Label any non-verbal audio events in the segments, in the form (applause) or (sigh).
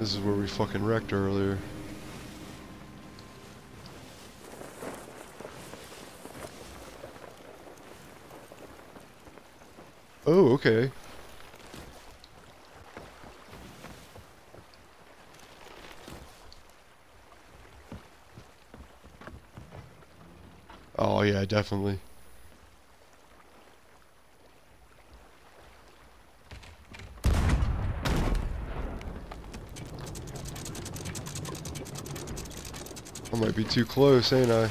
This is where we fucking wrecked earlier. Oh, okay. Oh yeah, definitely. I might be too close, ain't I?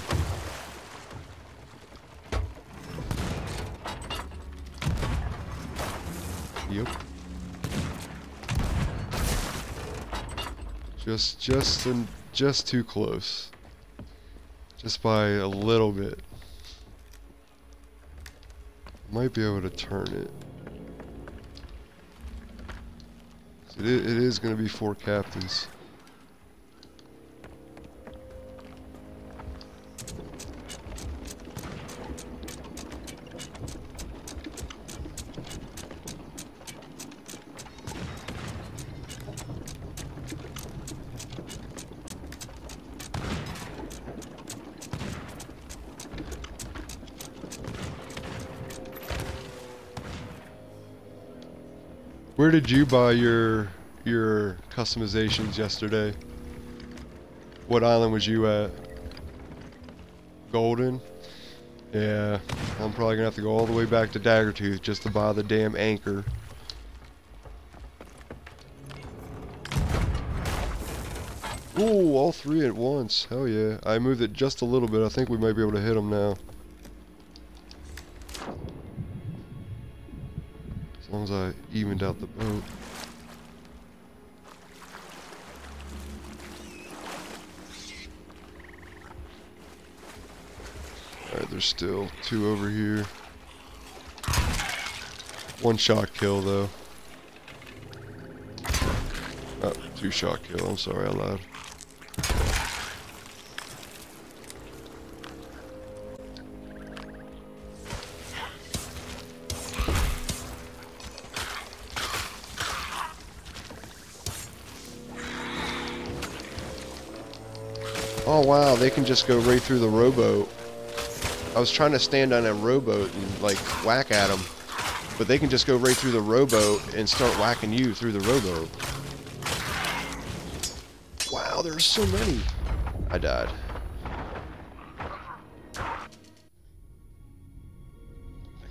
Yep. Just, just, and just too close. Just by a little bit. Might be able to turn it. It it is going to be four captains. Where did you buy your your customizations yesterday? What island was you at? Golden? Yeah, I'm probably gonna have to go all the way back to Daggertooth just to buy the damn anchor. Ooh, all three at once. Hell yeah. I moved it just a little bit. I think we might be able to hit them now. As long as I evened out the boat. Alright, there's still two over here. One shot kill though. Oh, two shot kill, I'm sorry I lied. Oh wow, they can just go right through the rowboat. I was trying to stand on a rowboat and like whack at them, but they can just go right through the rowboat and start whacking you through the rowboat. Wow, there's so many. I died. I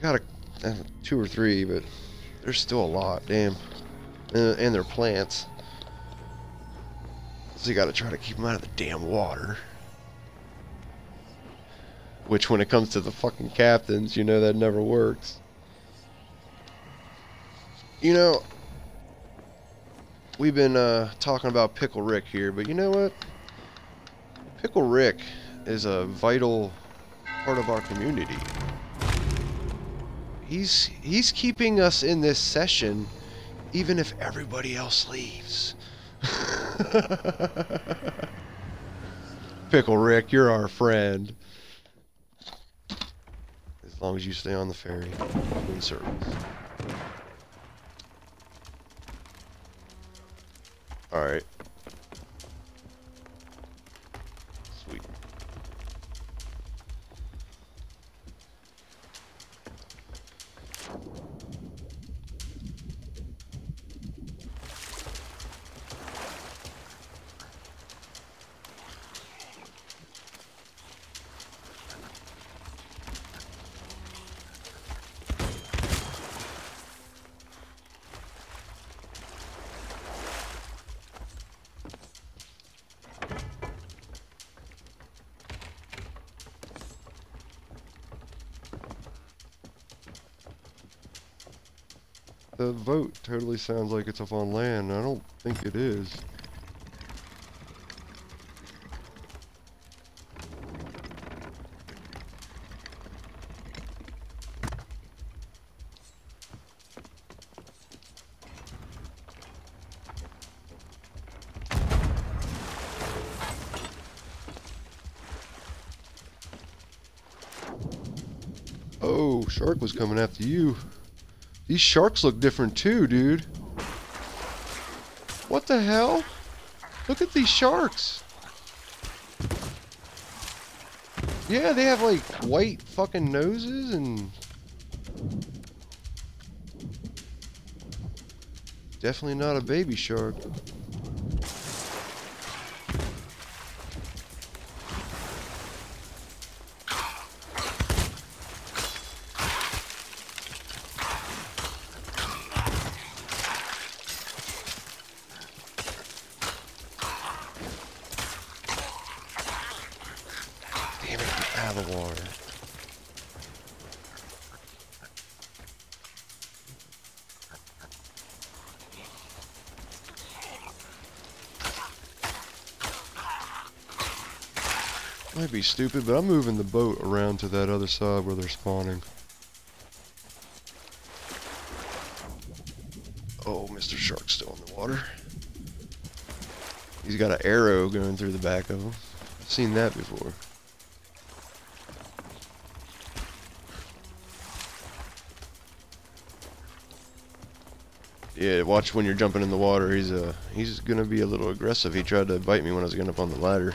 got a, uh, two or three, but there's still a lot. Damn, uh, and they're plants. You gotta try to keep them out of the damn water. Which, when it comes to the fucking captains, you know that never works. You know, we've been uh, talking about Pickle Rick here, but you know what? Pickle Rick is a vital part of our community. He's he's keeping us in this session, even if everybody else leaves. (laughs) Pickle Rick, you're our friend. As long as you stay on the ferry in service. Alright. The vote totally sounds like it's up on land. I don't think it is. Oh, shark was coming after you. These sharks look different too, dude. What the hell? Look at these sharks. Yeah, they have like white fucking noses and definitely not a baby shark. Damn it, get out of the water. Might be stupid, but I'm moving the boat around to that other side where they're spawning. Oh, Mr. Shark's still in the water. He's got an arrow going through the back of him. I've seen that before. Yeah, watch when you're jumping in the water. He's uh he's gonna be a little aggressive. He tried to bite me when I was getting up on the ladder.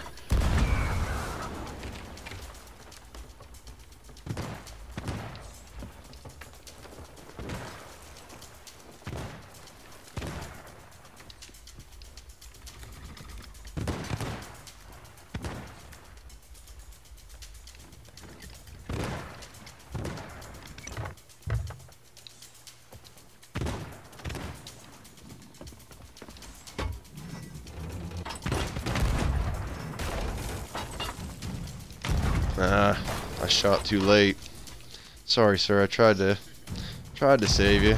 Ah, I shot too late. Sorry, sir. I tried to tried to save you.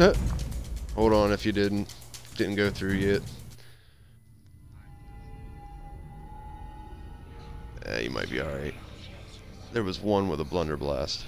Uh, hold on if you didn't didn't go through yet. You might be alright. There was one with a blunderbuss.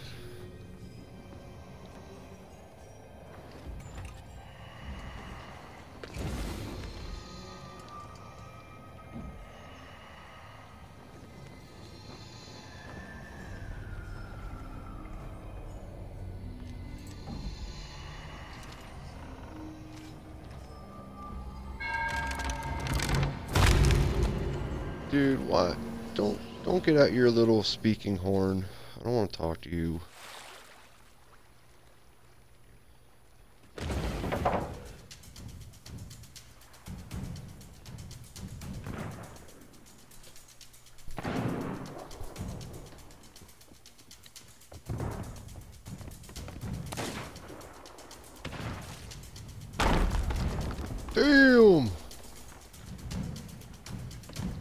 Get out your little speaking horn. I don't want to talk to you.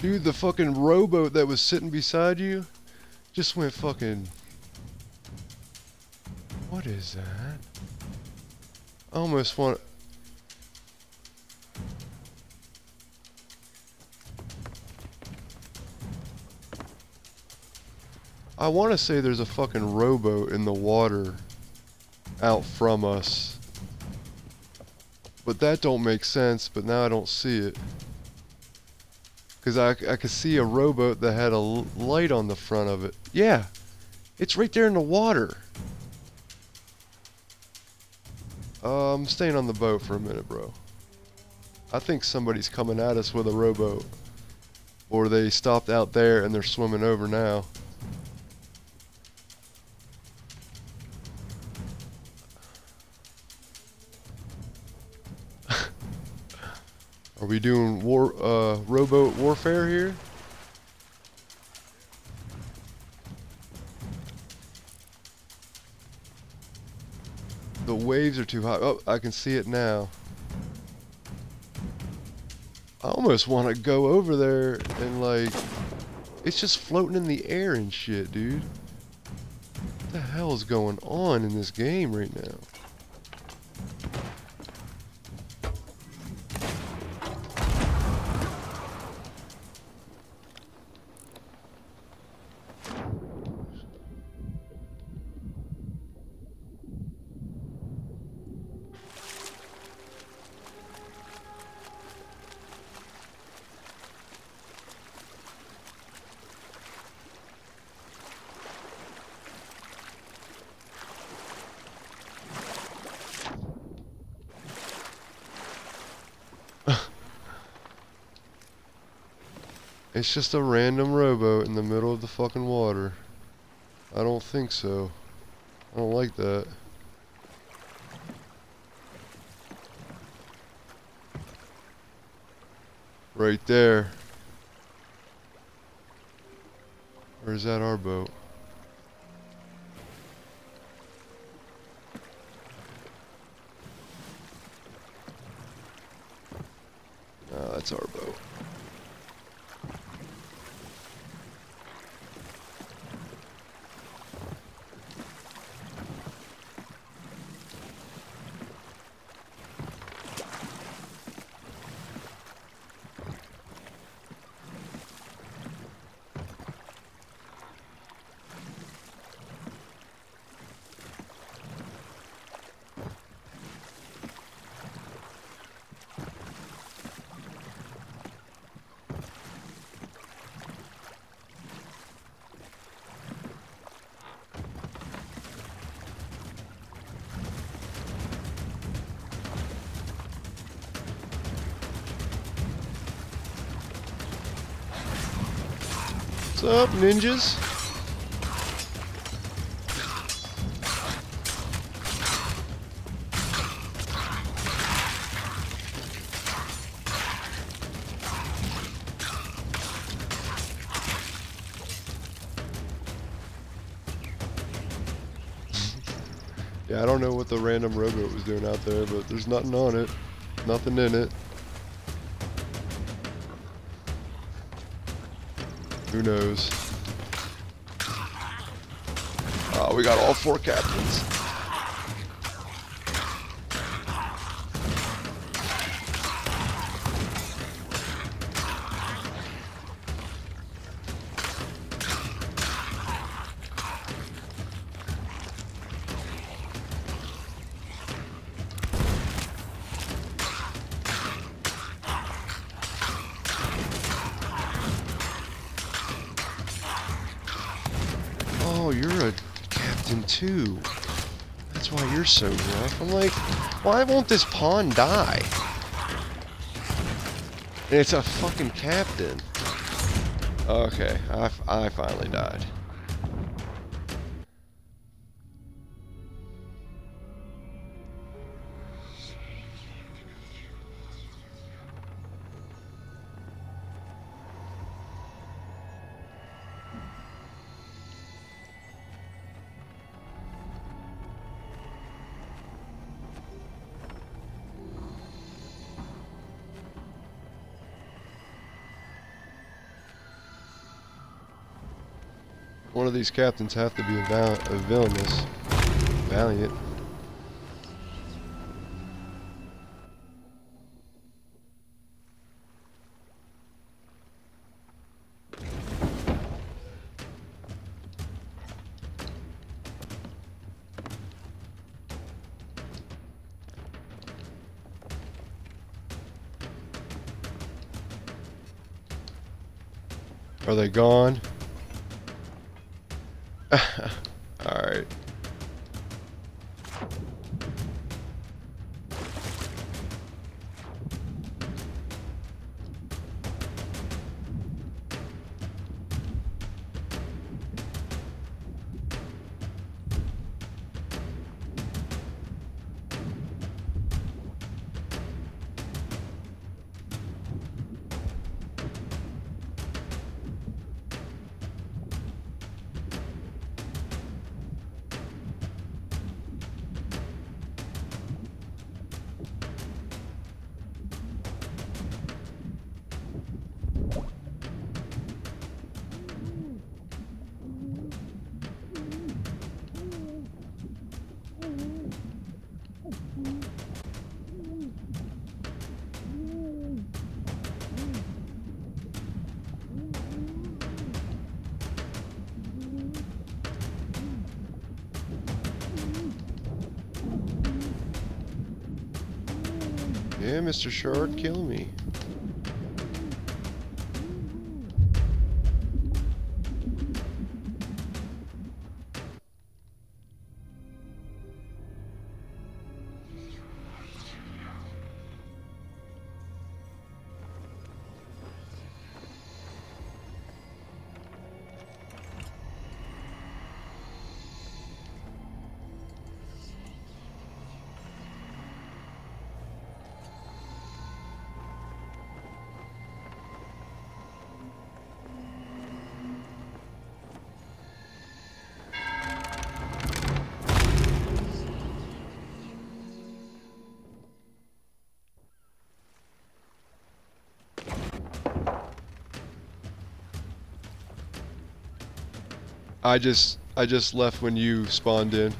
Dude, the fucking rowboat that was sitting beside you just went fucking. What is that? I almost want. I want to say there's a fucking rowboat in the water out from us. But that don't make sense, but now I don't see it. Because I, I could see a rowboat that had a light on the front of it. Yeah, it's right there in the water. Uh, I'm staying on the boat for a minute, bro. I think somebody's coming at us with a rowboat. Or they stopped out there and they're swimming over now. We doing war uh rowboat warfare here? The waves are too high. Oh, I can see it now. I almost want to go over there and like it's just floating in the air and shit, dude. What the hell is going on in this game right now? It's just a random rowboat in the middle of the fucking water. I don't think so. I don't like that. Right there. Or is that our boat? No, that's our boat. What's up, ninjas? yeah, I don't know what the random rowboat was doing out there, but there's nothing on it. Nothing in it. Who knows? Oh, we got all four captains. So rough. I'm like, why won't this pawn die? And it's a fucking captain. Okay, I, I finally died. One of these captains have to be a, val- a villainous, valiant. Are they gone? Yeah, (laughs) Mr. Shark, kill me. I just I just left when you spawned in.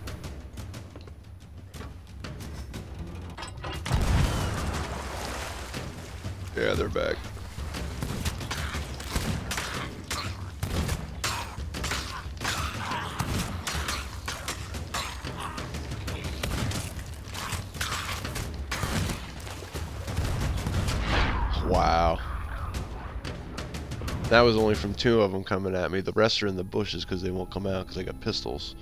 Yeah, they're back. Wow. That was only from two of them coming at me. The rest are in the bushes because they won't come out because they got pistols.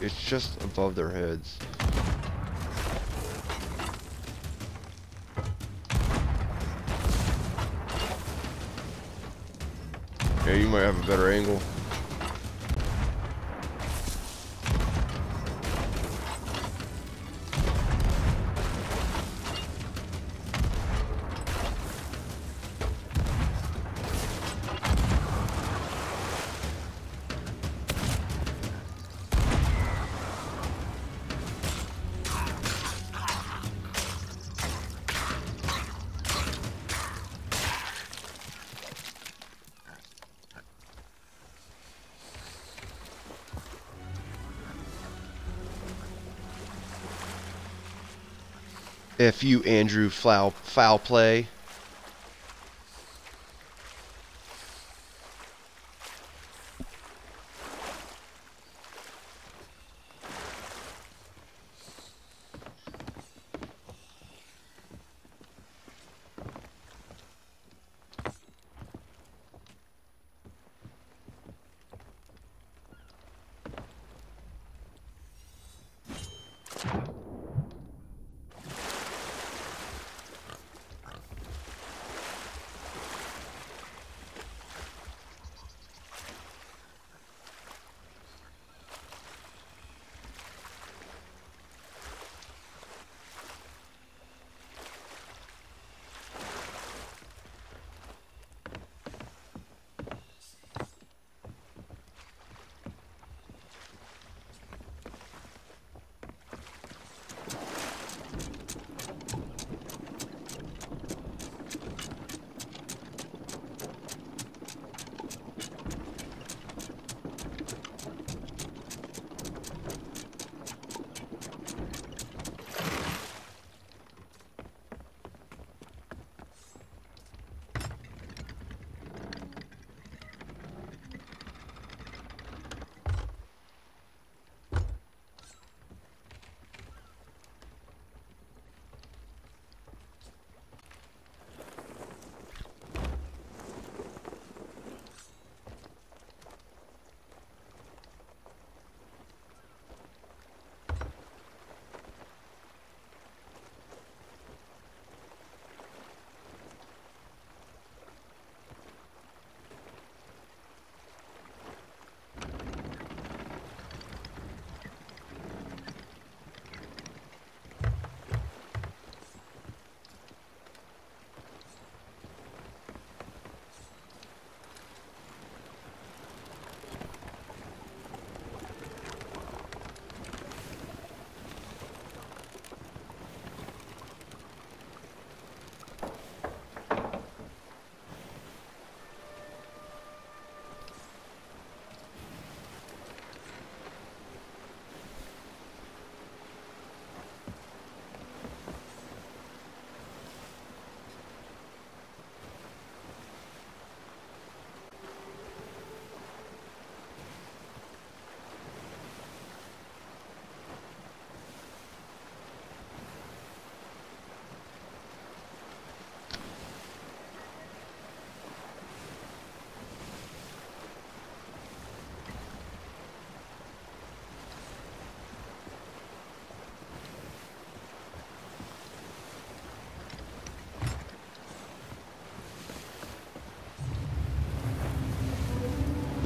It's just above their heads. Yeah, you might have a better angle. If you, Andrew, foul, foul play.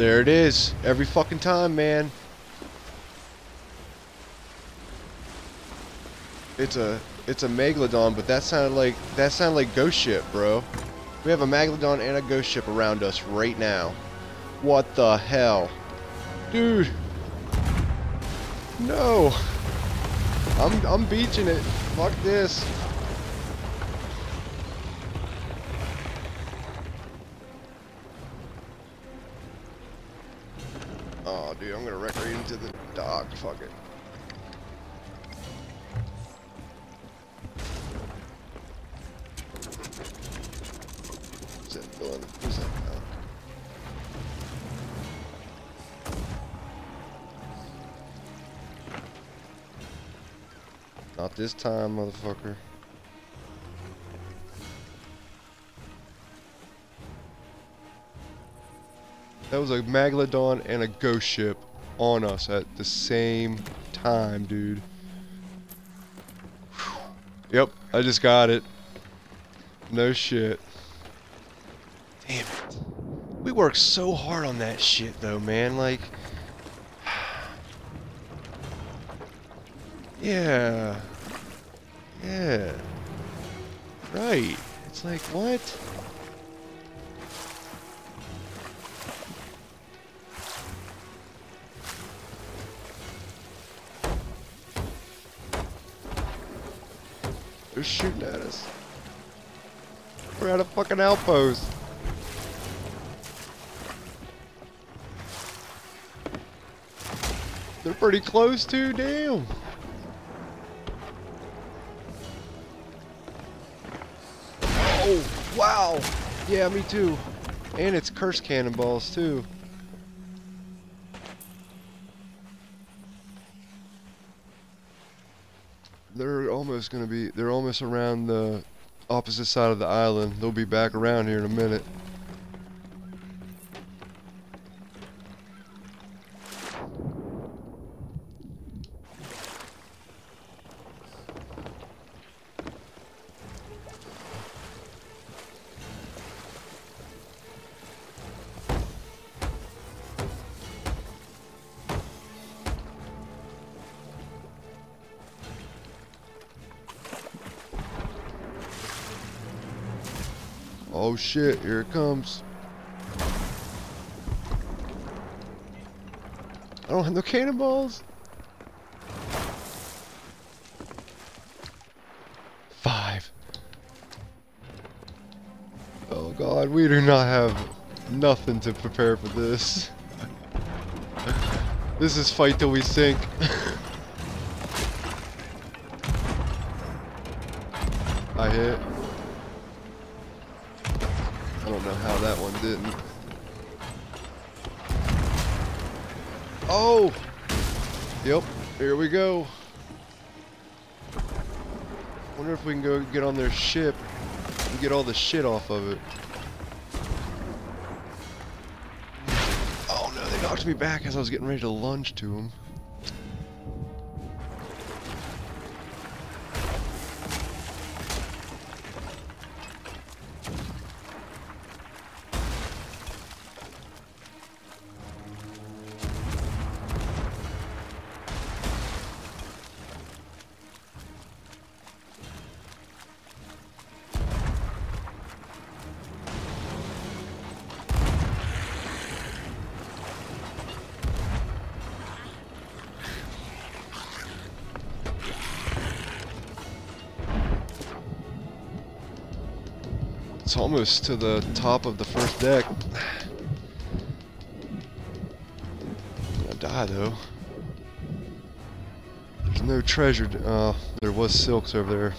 There it is. Every fucking time, man. It's a it's a Megalodon, but that sounded like that sounded like Ghost Ship, bro. We have a Megalodon and a Ghost Ship around us right now. What the hell? Dude. No. I'm I'm beaching it. Fuck this. I'm gonna wreck right into the dock. Fuck it. Not this time, motherfucker. That was a Megalodon and a ghost ship on us at the same time, dude. Whew. Yep, I just got it. No shit. Damn it. We worked so hard on that shit though, man. Like (sighs) Yeah. Yeah. Right. It's like what? They're shooting at us. We're at a fucking outpost. They're pretty close too, damn. Oh, wow. Yeah, me too. And it's curse cannonballs too. They're almost gonna be, they're almost around the opposite side of the island. They'll be back around here in a minute. Shit, here it comes. I don't have no cannonballs. Five. Oh god, we do not have nothing to prepare for this. (laughs) this is fight till we sink. (laughs) I hit. Didn't. Oh! Yep, here we go. Wonder if we can go get on their ship and get all the shit off of it. Oh no, they knocked me back as I was getting ready to lunge to them. It's almost to the top of the first deck. I'm (sighs) gonna die though. There's no treasure. Uh, there was silks over there.